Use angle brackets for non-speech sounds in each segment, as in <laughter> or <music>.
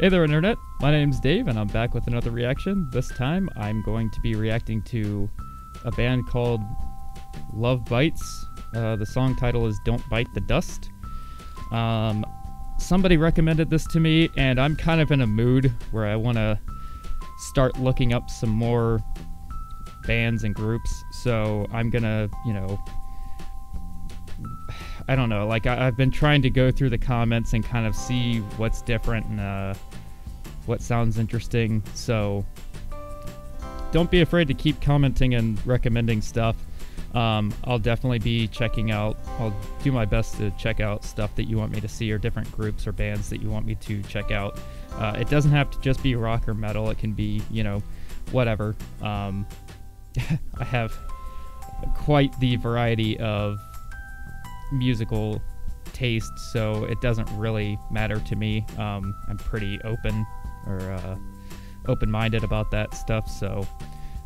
Hey there, Internet. My name's Dave, and I'm back with another reaction. This time, I'm going to be reacting to a band called Love Bites. Uh, the song title is Don't Bite the Dust. Um, somebody recommended this to me, and I'm kind of in a mood where I want to start looking up some more bands and groups. So I'm gonna, you know, I don't know. Like I, have been trying to go through the comments and kind of see what's different and uh, what sounds interesting. So don't be afraid to keep commenting and recommending stuff. Um, I'll definitely be checking out. I'll do my best to check out stuff that you want me to see, or different groups or bands that you want me to check out. Uh, it doesn't have to just be rock or metal. It can be, you know, whatever. Um, <laughs> I have quite the variety of musical taste, so it doesn't really matter to me. Um, I'm pretty open or uh, open-minded about that stuff. So,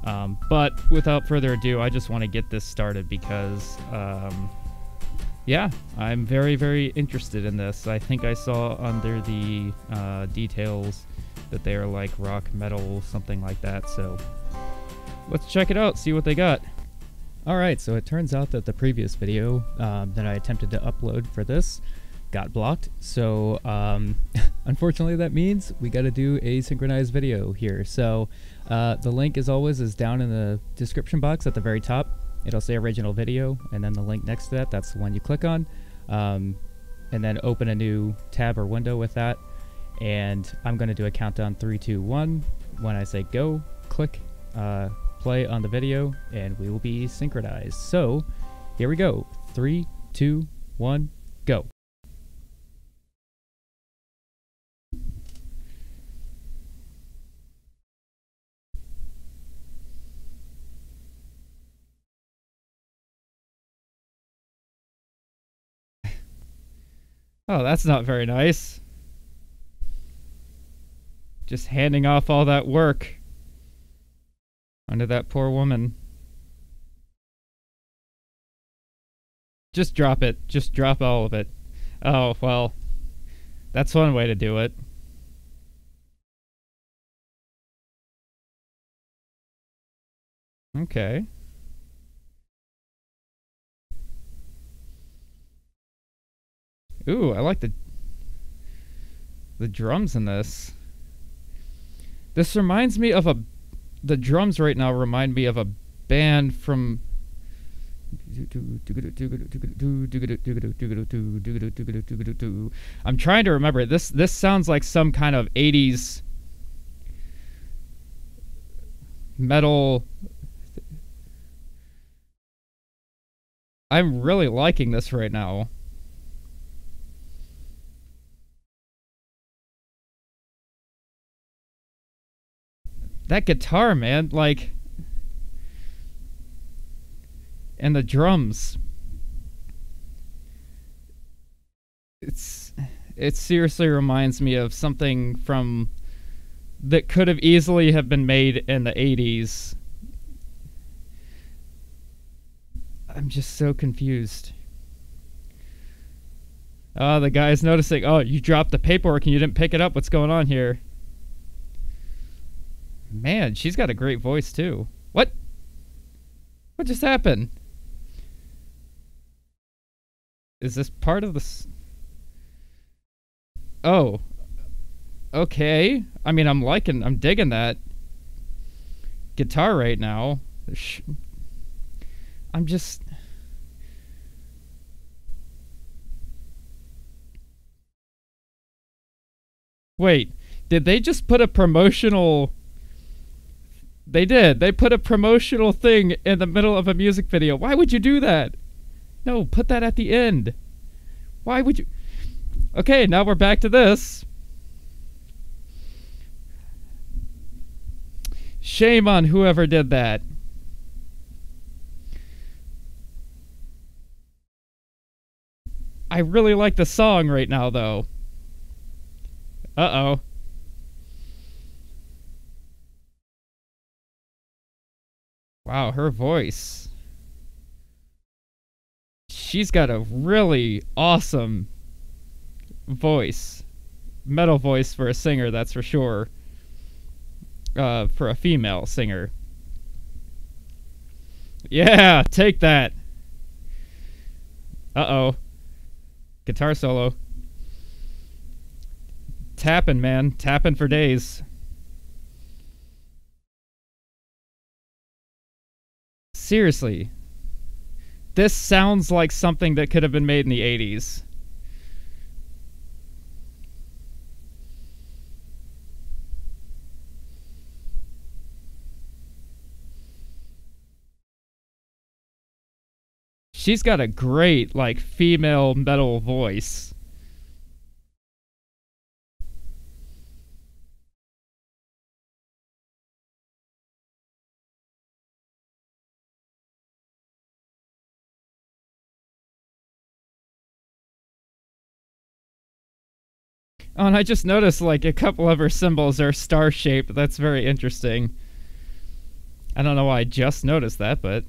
um, but without further ado, I just want to get this started because, um, yeah, I'm very, very interested in this. I think I saw under the uh, details that they are like rock, metal, something like that. So, let's check it out, see what they got. Alright, so it turns out that the previous video um, that I attempted to upload for this got blocked. So um, <laughs> unfortunately that means we got to do a synchronized video here. So uh, the link as always is down in the description box at the very top. It'll say original video and then the link next to that, that's the one you click on. Um, and then open a new tab or window with that. And I'm going to do a countdown three, two, one. When I say go, click. Uh, play on the video and we will be synchronized. So here we go. Three, two, one, go. Oh, that's not very nice. Just handing off all that work. Onto that poor woman. Just drop it. Just drop all of it. Oh, well. That's one way to do it. Okay. Ooh, I like the the drums in this. This reminds me of a the drums right now remind me of a band from I'm trying to remember. This this sounds like some kind of 80s metal. I'm really liking this right now that guitar, man, like, and the drums. It's it seriously reminds me of something from that could have easily have been made in the 80s. I'm just so confused. Oh, the guy's noticing. Oh, you dropped the paperwork and you didn't pick it up. What's going on here? Man, she's got a great voice too. What? What just happened? Is this part of the... oh. Okay. I mean, I'm liking, I'm digging that guitar right now. I'm just... Wait, did they just put a promotional they did. They put a promotional thing in the middle of a music video. Why would you do that? No, put that at the end. Why would you? Okay, now we're back to this. Shame on whoever did that. I really like the song right now, though. Uh-oh. Wow, her voice. She's got a really awesome voice. metal voice for a singer, that's for sure. Uh, for a female singer. Yeah, take that. Uh oh. Guitar solo. Tapping, man. Tapping for days. Seriously. This sounds like something that could have been made in the 80s. She's got a great, like, female metal voice. Oh, and I just noticed like a couple of her cymbals are star shaped. That's very interesting. I don't know why I just noticed that, but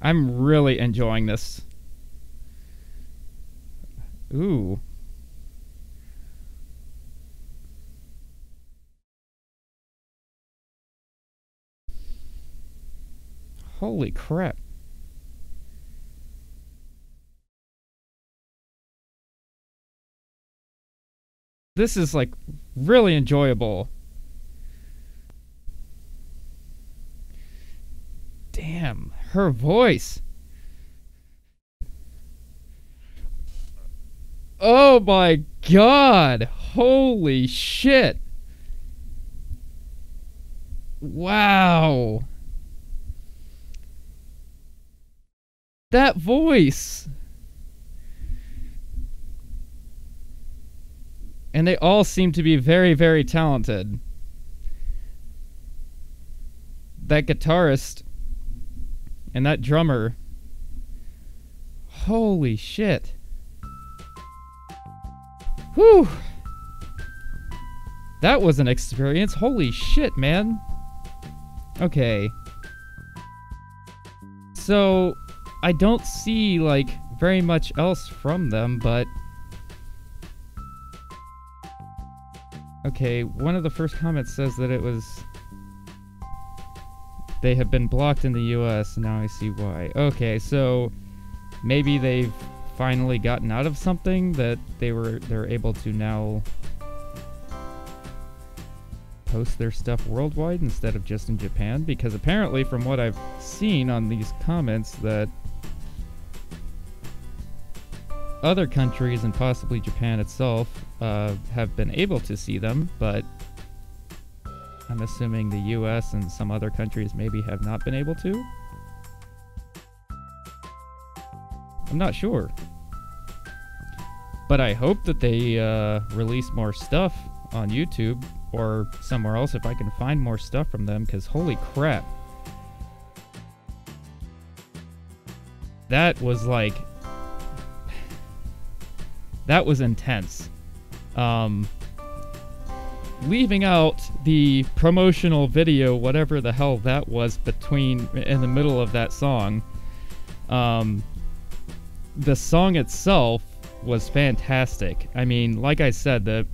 I'm really enjoying this. Ooh. Holy crap. This is like really enjoyable. Damn, her voice. Oh my god. Holy shit. Wow. That voice. And they all seem to be very, very talented. That guitarist and that drummer. Holy shit. Whew. That was an experience. Holy shit, man. Okay. So, I don't see, like, very much else from them, but Okay, one of the first comments says that it was... They have been blocked in the US, now I see why. Okay, so maybe they've finally gotten out of something that they were they're able to now post their stuff worldwide instead of just in Japan because apparently from what I've seen on these comments that other countries and possibly Japan itself uh, have been able to see them, but I'm assuming the US and some other countries maybe have not been able to. I'm not sure. But I hope that they uh, release more stuff on YouTube or somewhere else if I can find more stuff from them, because holy crap. That was like that was intense. Um, leaving out the promotional video, whatever the hell that was, between in the middle of that song. Um, the song itself was fantastic. I mean, like I said, the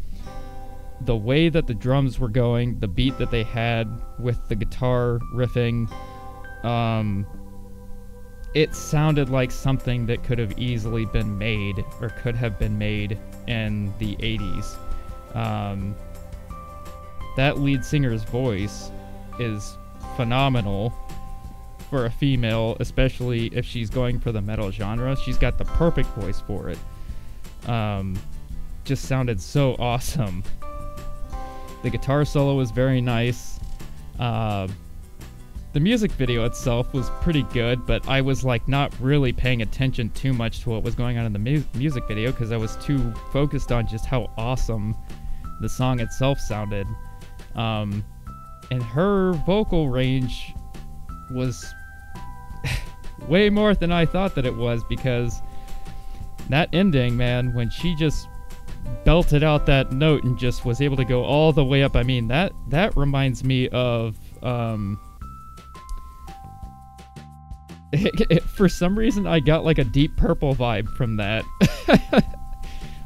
the way that the drums were going, the beat that they had with the guitar riffing, um, it sounded like something that could have easily been made or could have been made in the 80s. Um, that lead singer's voice is phenomenal for a female, especially if she's going for the metal genre. She's got the perfect voice for it. Um, just sounded so <laughs> awesome. The guitar solo was very nice. Uh, the music video itself was pretty good, but I was like not really paying attention too much to what was going on in the mu- music video because I was too focused on just how awesome the song itself sounded. Um, and her vocal range was <laughs> way more than I thought that it was because that ending, man, when she just belted out that note and just was able to go all the way up. I mean, that that reminds me of um, it, <laughs> it, for some reason I got like a deep purple vibe from that. <laughs>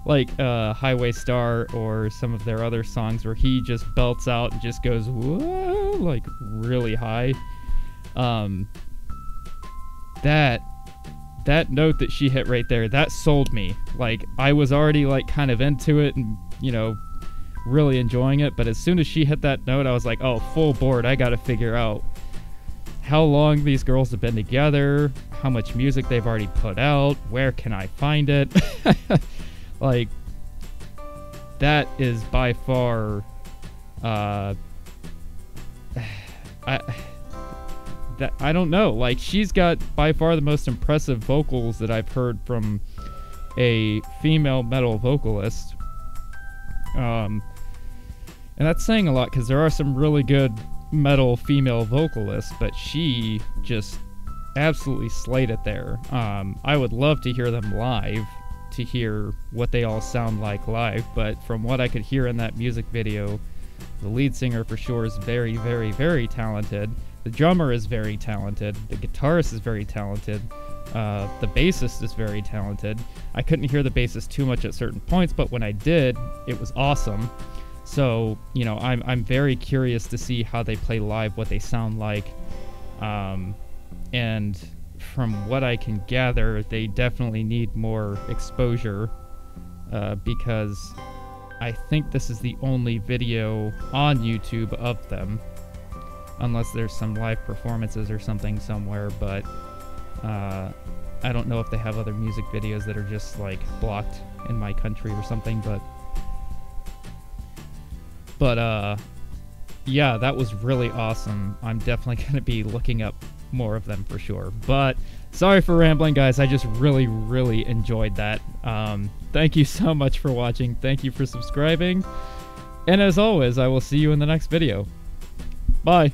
like uh, Highway Star or some of their other songs where he just belts out and just goes whoa like really high. Um, that that note that she hit right there that sold me. Like I was already like kind of into it and you know really enjoying it, but as soon as she hit that note, I was like, oh, full board. I got to figure out how long these girls have been together, how much music they've already put out, where can I find it. <laughs> like that is by far uh <sighs> I that I don't know. Like she's got by far the most impressive vocals that I've heard from a female metal vocalist. Um and that's saying a lot because there are some really good metal female vocalist, but she just absolutely slayed it there. Um, I would love to hear them live to hear what they all sound like live, but from what I could hear in that music video, the lead singer for sure is very, very, very talented. The drummer is very talented. The guitarist is very talented. Uh, the bassist is very talented. I couldn't hear the bassist too much at certain points, but when I did, it was awesome. So, you know, I'm, I'm very curious to see how they play live, what they sound like. Um, and from what I can gather, they definitely need more exposure uh, because I think this is the only video on YouTube of them, unless there's some live performances or something somewhere. But uh, I don't know if they have other music videos that are just like blocked in my country or something. But but uh, yeah, that was really awesome. I'm definitely <laughs> gonna be looking up more of them for sure. But sorry for rambling, guys. I just really, really enjoyed that. Um, thank you <laughs> so much for watching. Thank you for subscribing. And as always, I will see you in the next video. Bye.